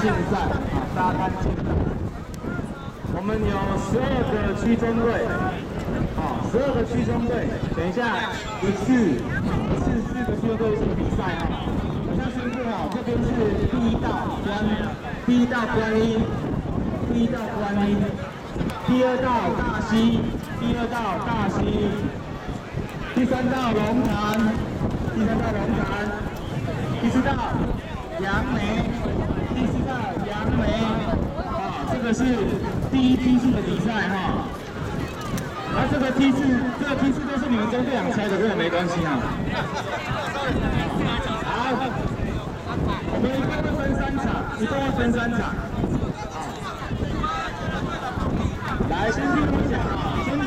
竞赛啊，沙滩竞赛。我们有十二个区中队，啊，十二个区中队。等一下，一次一次四个区中队一起比赛啊。我先宣布啊，这边是第一道观，第一道观音，第一道观音，第二道大溪，第二道大溪，第三道龙潭，第三道龙潭，第四道杨梅，第四道杨梅啊。这个是第一梯次的比赛哈，而这个梯次，这个梯次都是你们中队长猜的，跟我没关系啊。好，我们一共会分三场，一共会分三场。来，先听我讲啊，先那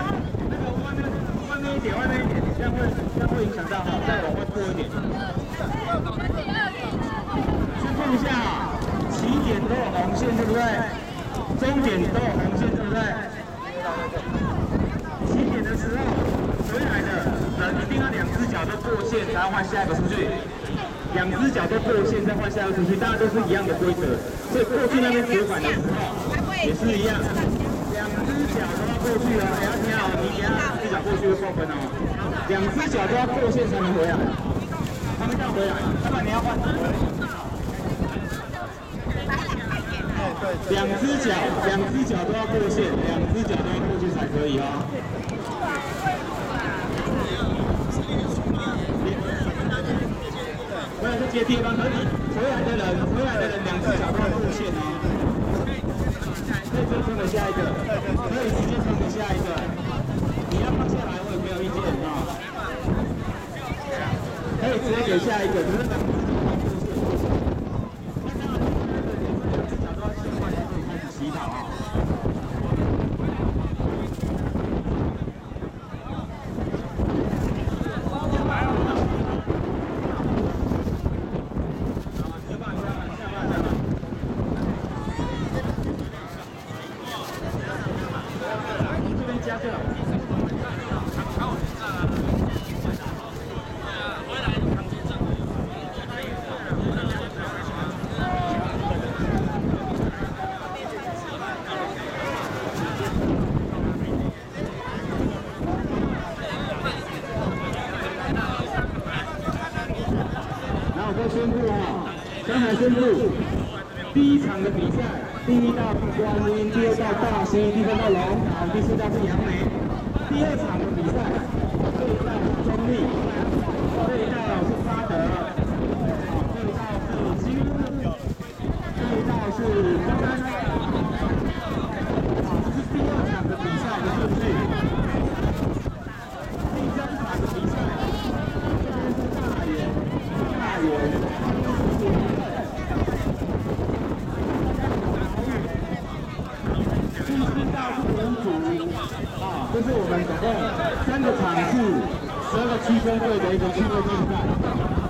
个外面外面一点，外面一点，这样会这样会影响到哈，再往外拖一点。先看一下，红线，对不对？终点都有红线，对不对？起点的时候，回来的人一定要两只脚都过线，才换下一个出去。两只脚都过线，再换下一个出去，大家都是一样的规则。所以过去那边折返的时候也是一样，两只脚都要过去哦。哎，要听好，你等下两只脚过去会扣分哦。两只脚都要过线才能回来，他们这样回来，要不然你要换。两只脚，两只脚都要过线，两只脚都要过去才可以哦。回来就接地方，可以回来的人，回来的人两只脚都要过线哦。可以直接冲给下一个，可以直接冲给下一个。你要放下来，我也没有意见啊。可以直接给下一个，宣布啊！上海宣布，第一场的比赛，第一道是观音，第二道大溪，第三道龙潭，第四道是杨梅。第二场的比赛，这一道是中立，这一道是沙德，这一道是金，这一道是中山。好，这是第二场的比赛的顺序。第三场的比赛，这边是大元，大元。啊这是我们总共三个场次、十二个区分队的一个趣味竞赛。